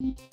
Thank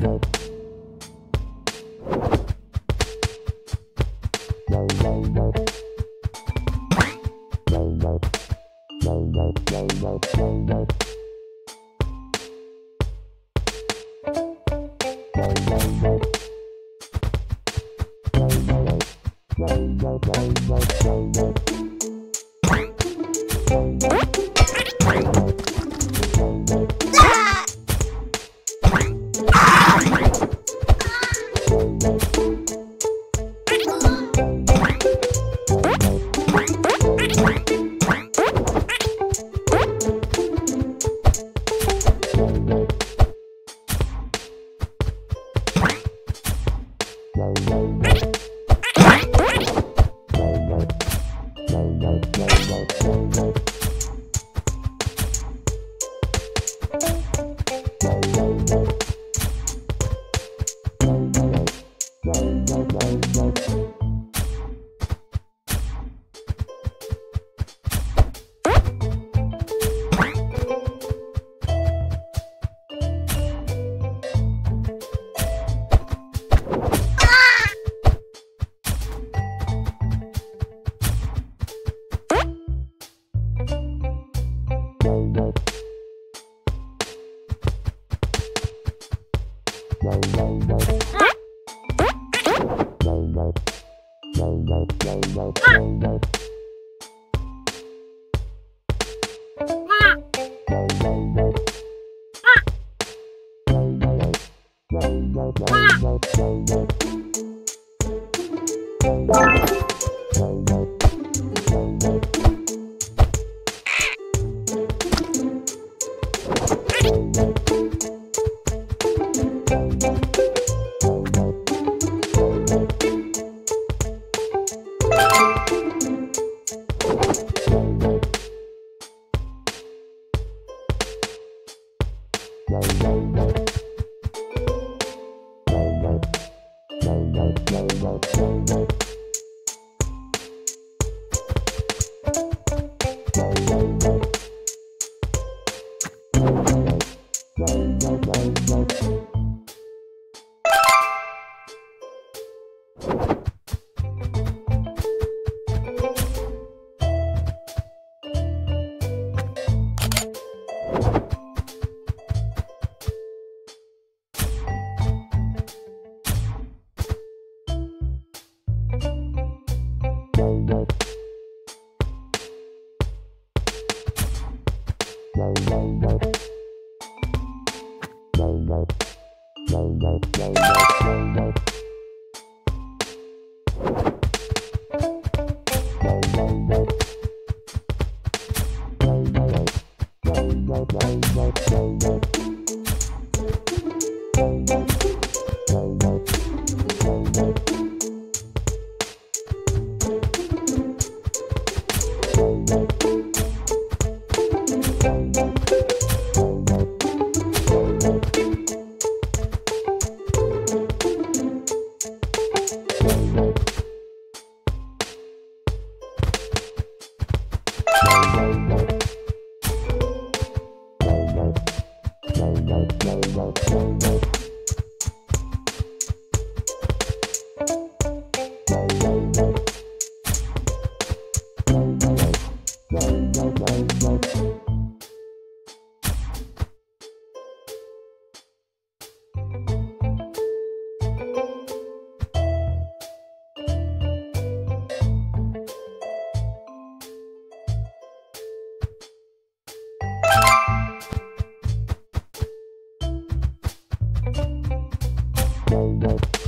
Yeah. Música Thank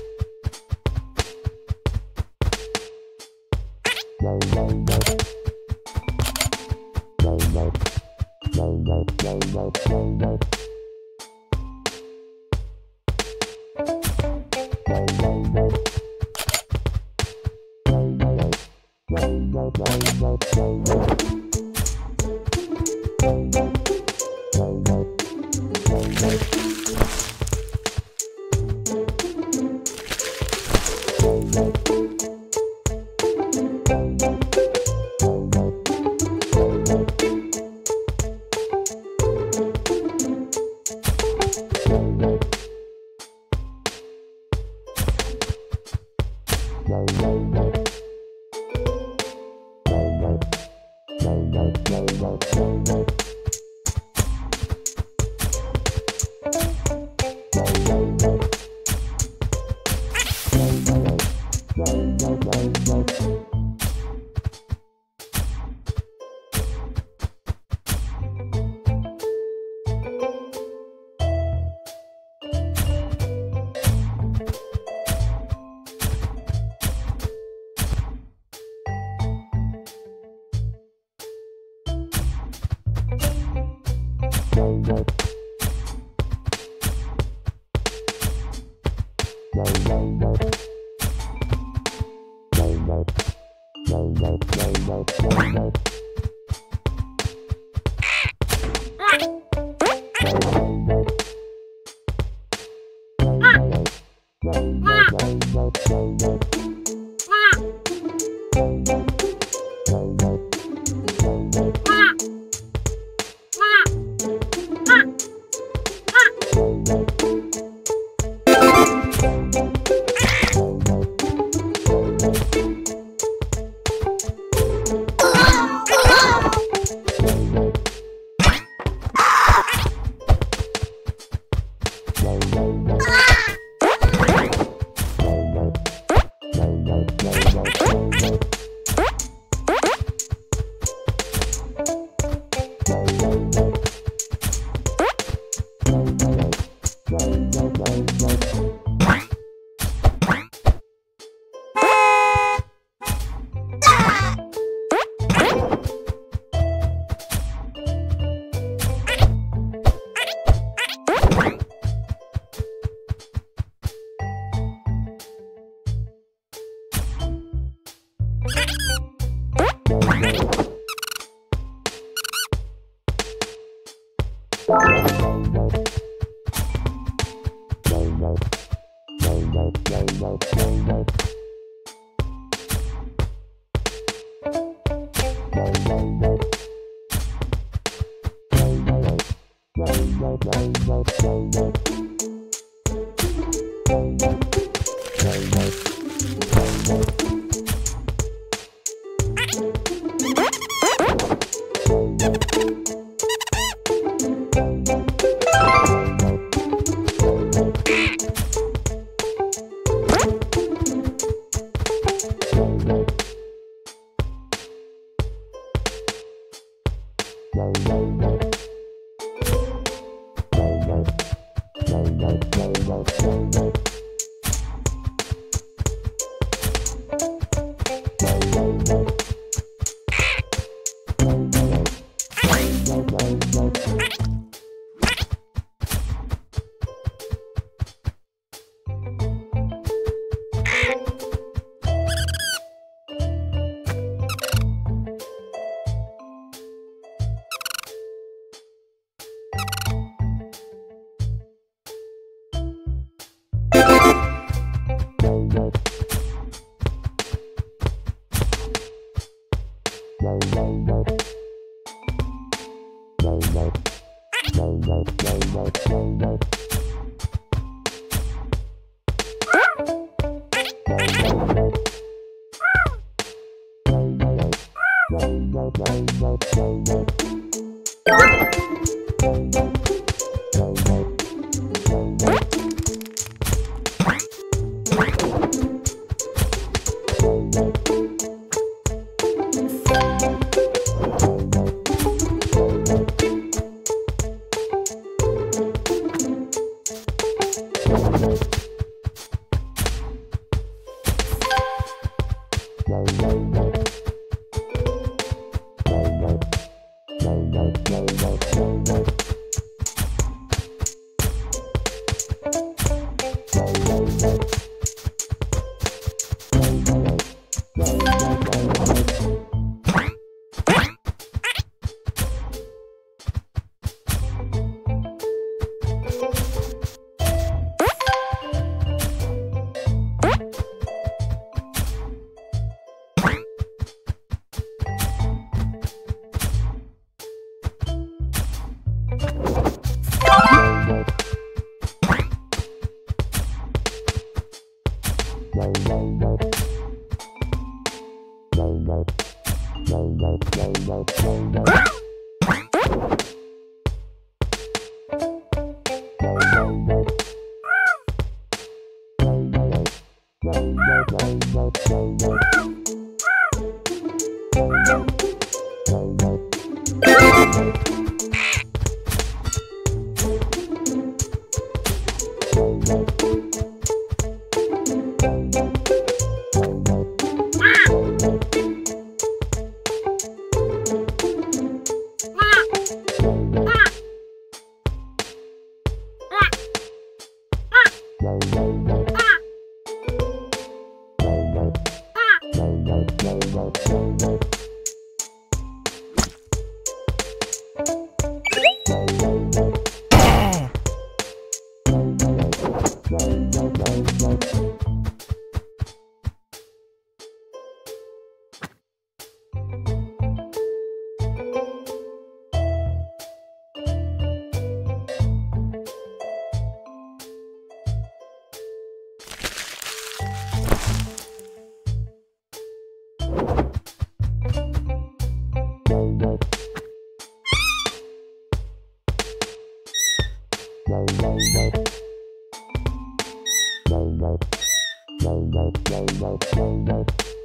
Bye.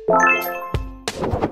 Bye.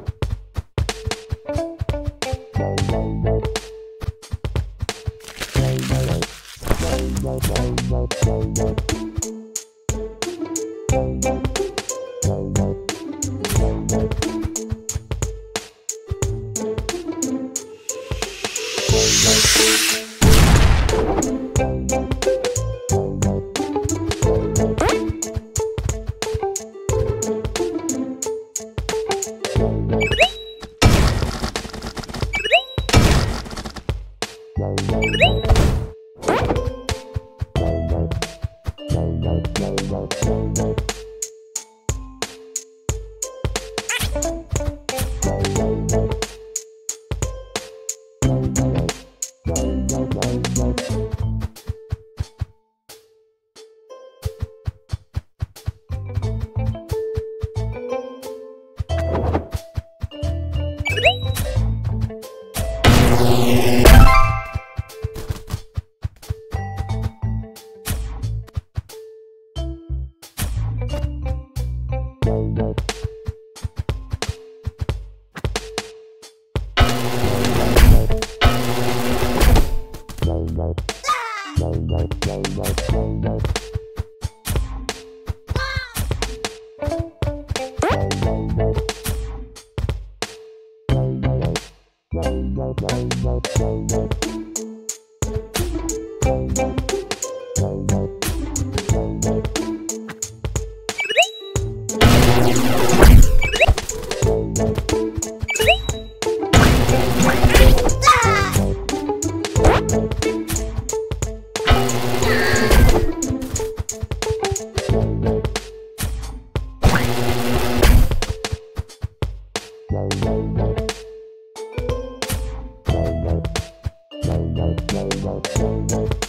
out.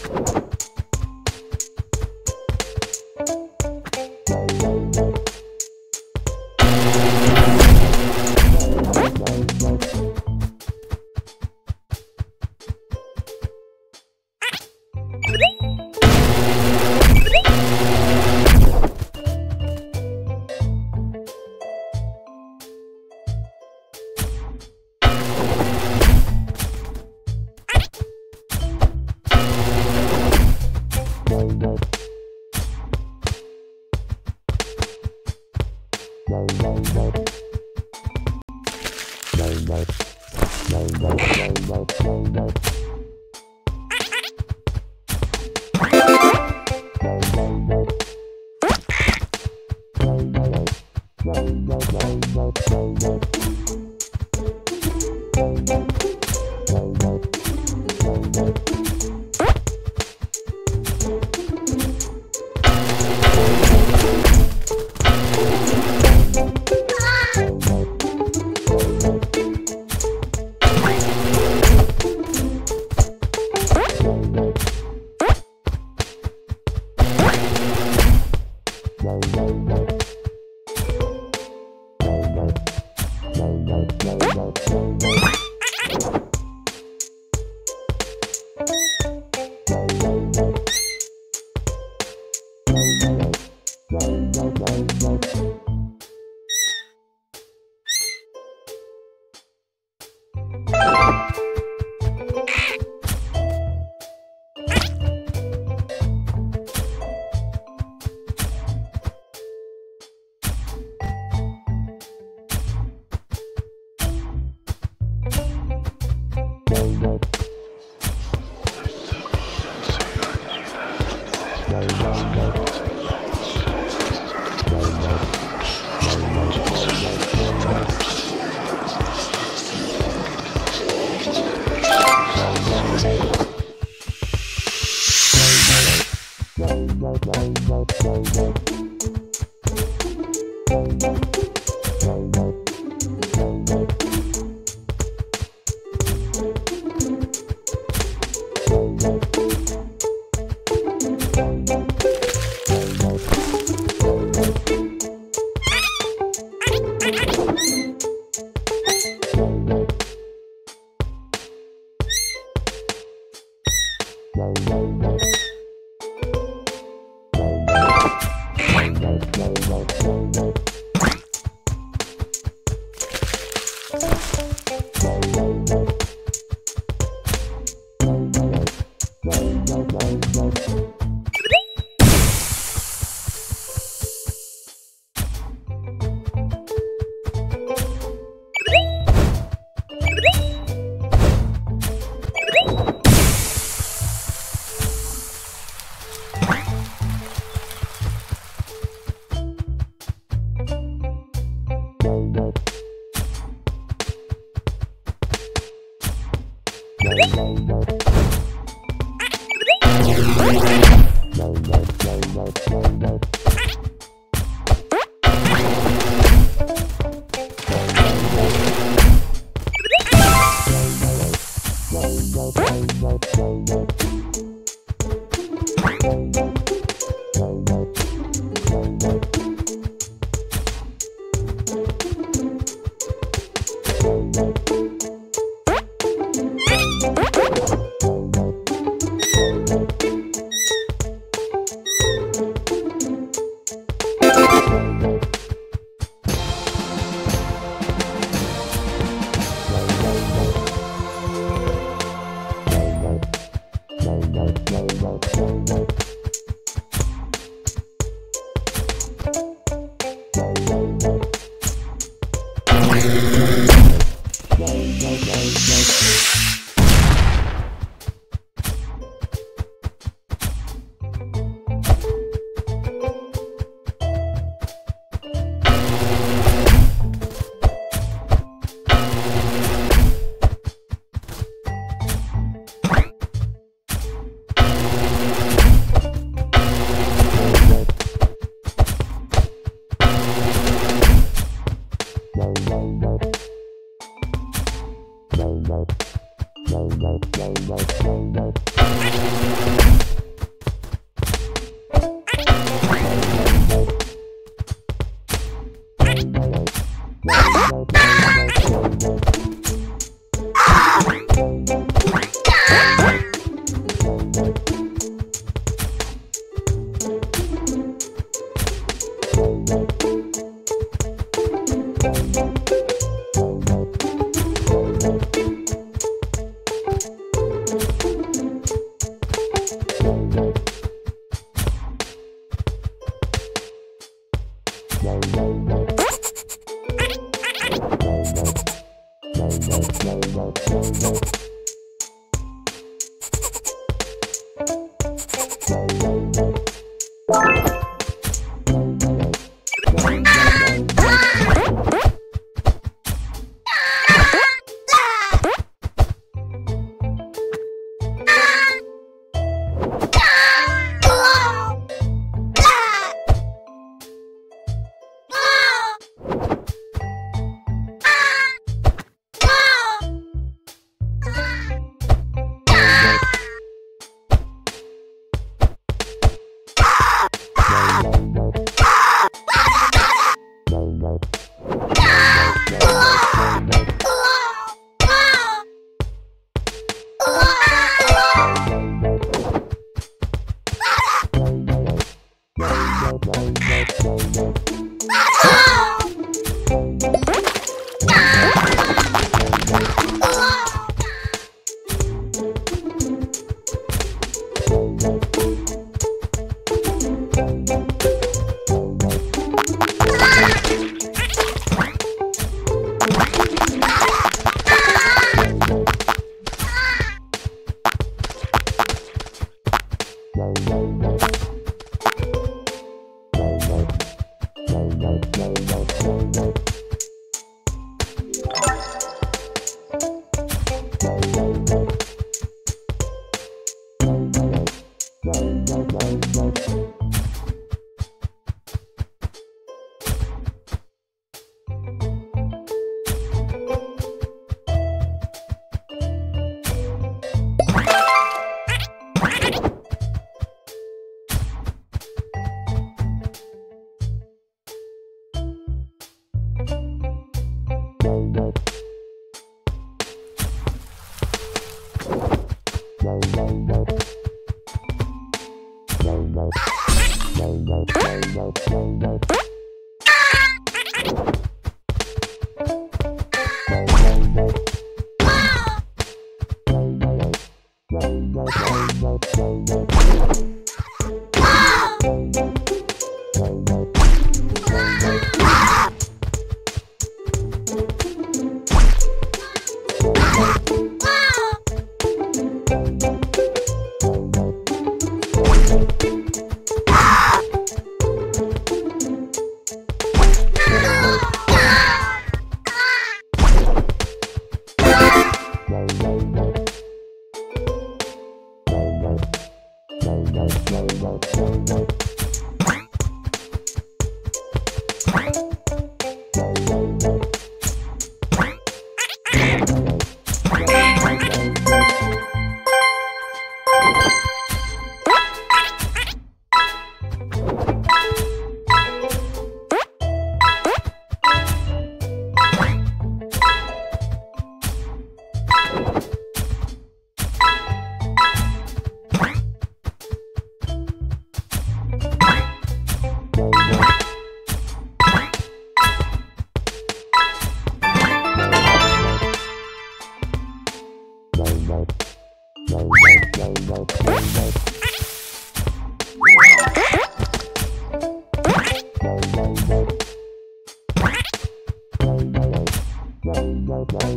Bye.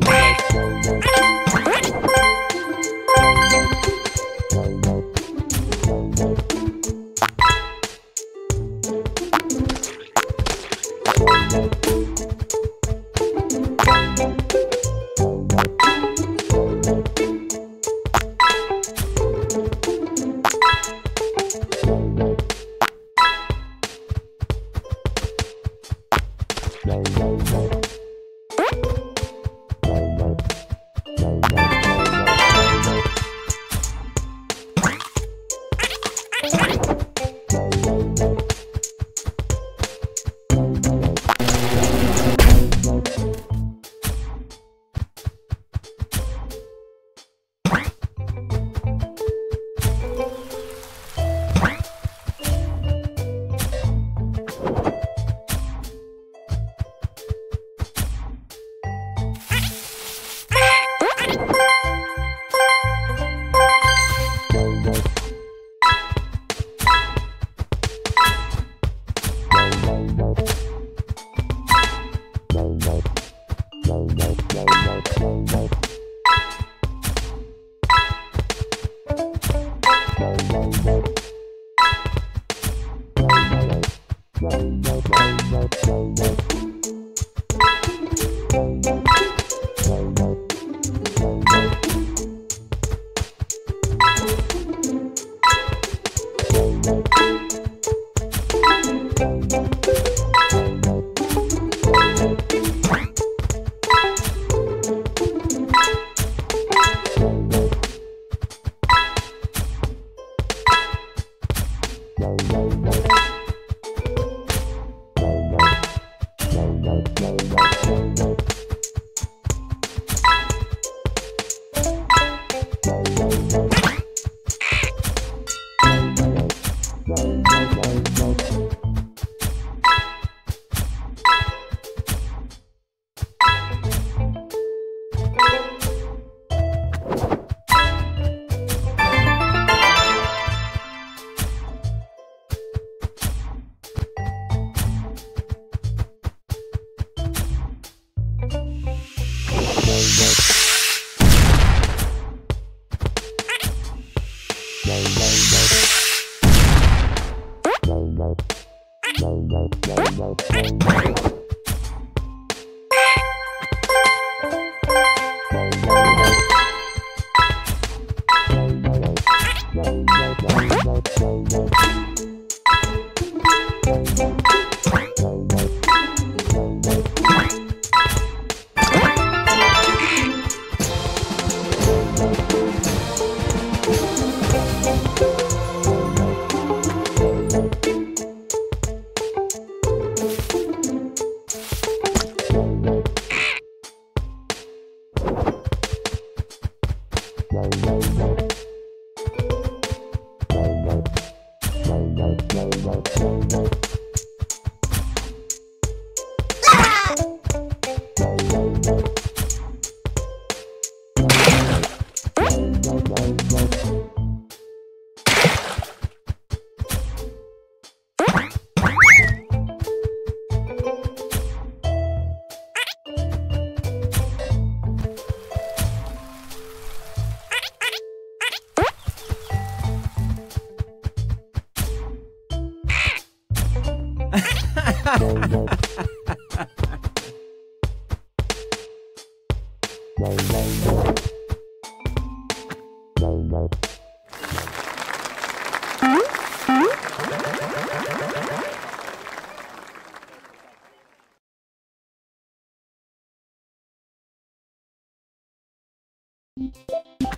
You